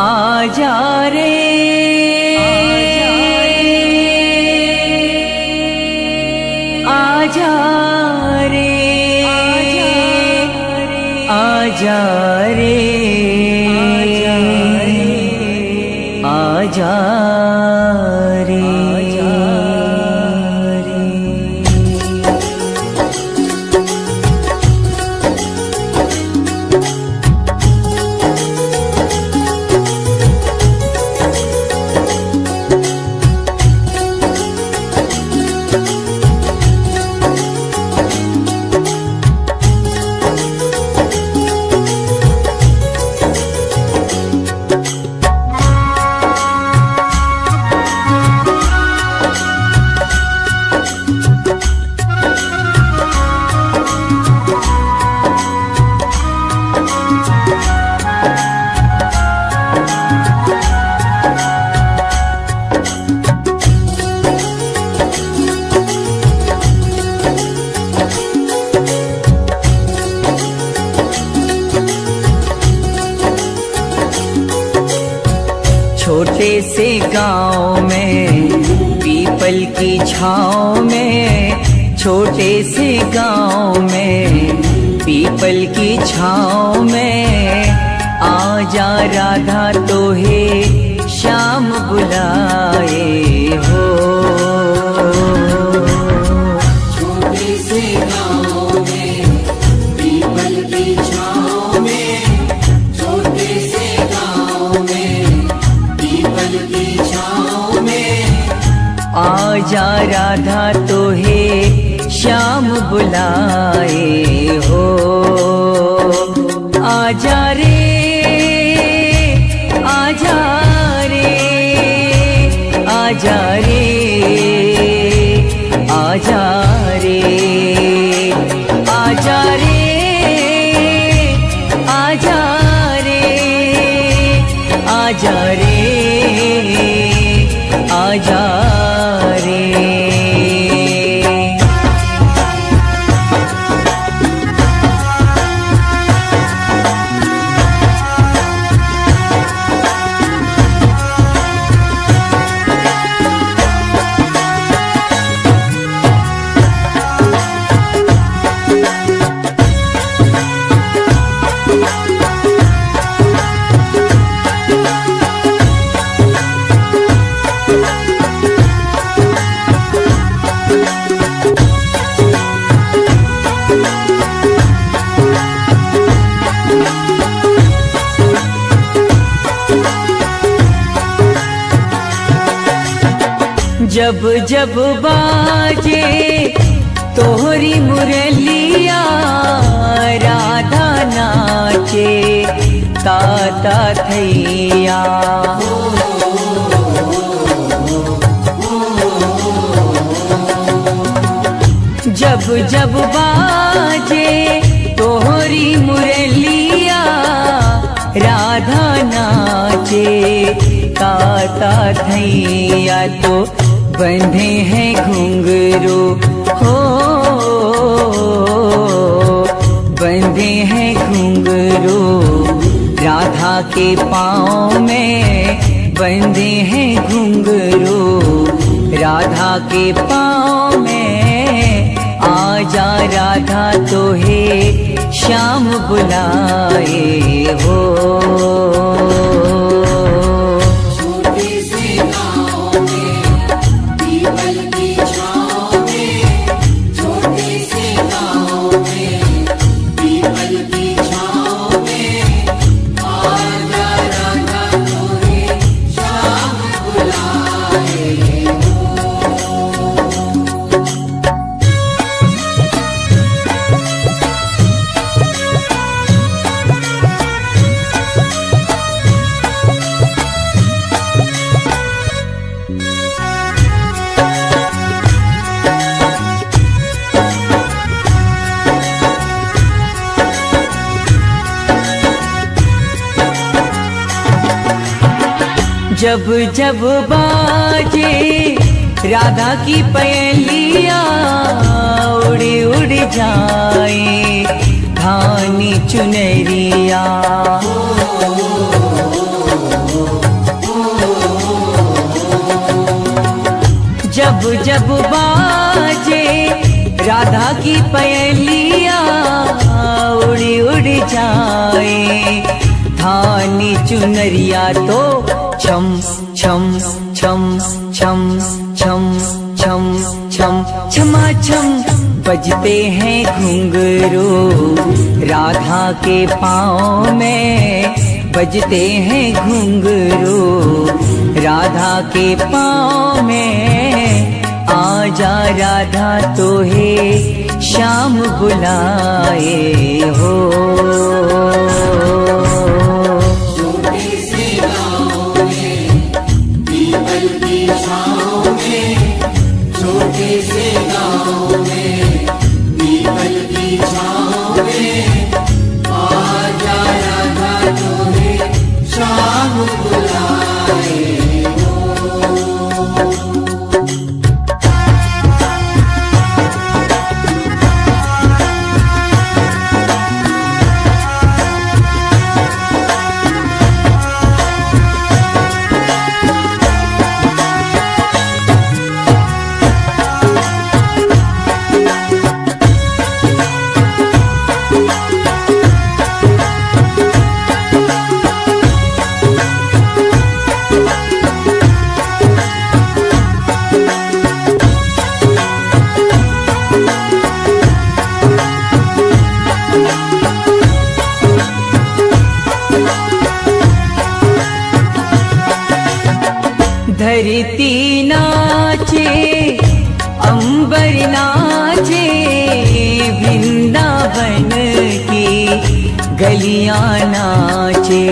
आजा रे आजा रे आजा गाँव में, पीपल की छाँव में, छोटे से गाँव में, पीपल की छाँव में। आ जा राधा तो हे श्याम बुलाए हो। वाला जब जब बाजे, तोहरी मुरलिया, राधा नाचे, ताता थैया। जब जब बाजे, तोहरी मुरलिया, राधा नाचे, ताता थैया। तो बंधे हैं घुंघरू, हो। बंधे हैं घुंघरू, राधा के पाँव में बंधे हैं घुंघरू, राधा के पाँव में आजा राधा तो हे श्याम बुलाए हो। जब जब बाजे राधा की पहलिया उड़ी उड़ जाए, धानी चुनरिया। जब जब बाजे राधा की पहलिया उड़ी उड़ जाए, धानी चुनरिया तो छम छम छम छम छम छम छम छमा छम बजते हैं घुंघरू राधा के पाँव में बजते हैं घुंघरू राधा के पाँव में आजा राधा तो है शाम बुलाए हो की छाँव में छोटे से गाँव में। धरती नाचे अंबर नाचे वृंदावन की गलियां नाचे।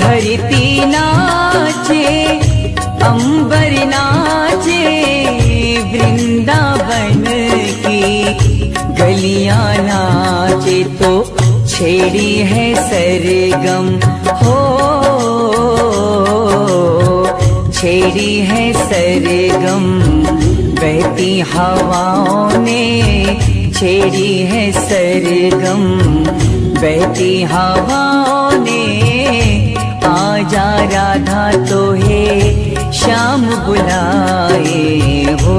धरती नाचे वृंदावन की गलियां नाचे। तो छेड़ी है सरगम। हो, छेड़ी है सरगम। बहती हवाओं ने छेड़ी है सरगम। बहती हवाओं ने आजा राधा तो है शाम बुलाए हो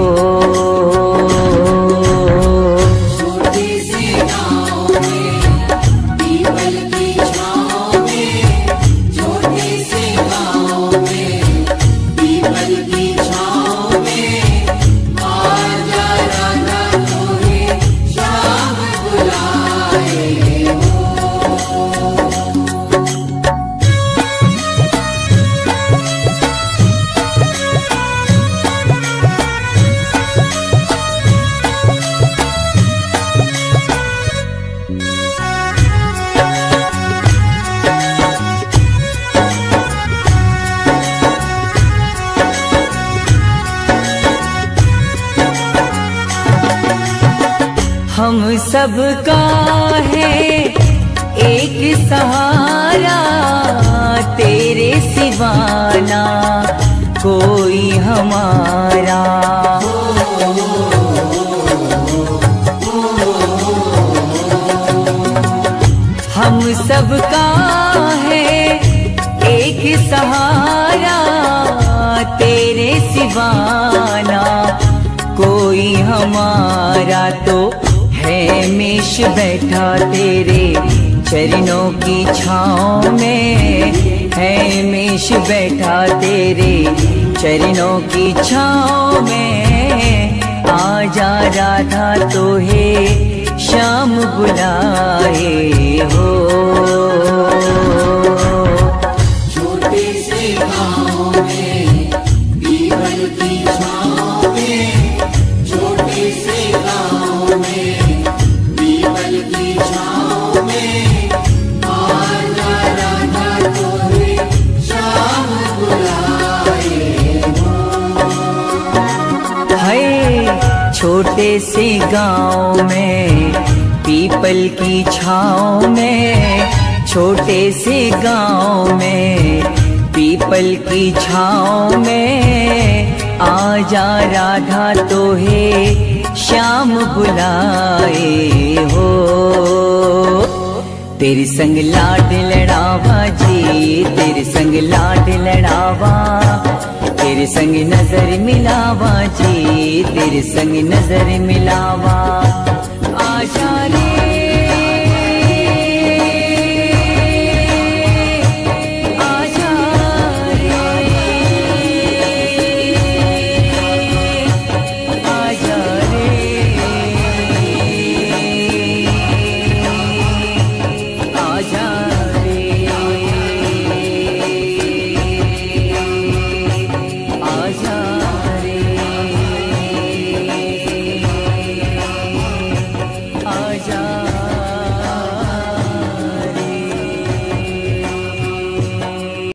हम सबका है एक सहारा, तेरे सिवाना कोई हमारा। हम सबका है एक सहारा, तेरे सिवाना कोई हमारा। तो मेष बैठा तेरे चरणों की छाँव में। है मेष बैठा तेरे चरणों की छाँव में। आ आजा राधा तो है श्याम बुलाए हो। छोटे से गाँव में, पीपल की छाँव में, छोटे से गाँव में, पीपल की छाँव में। आजा राधा तो है श्याम बुलाए हो। तेरे संग लाड लड़ावा जी, तेरे संग लाड लड़ावा तेरे संग नज़र मिलावा जी तेरे संग नज़र मिलावा। रे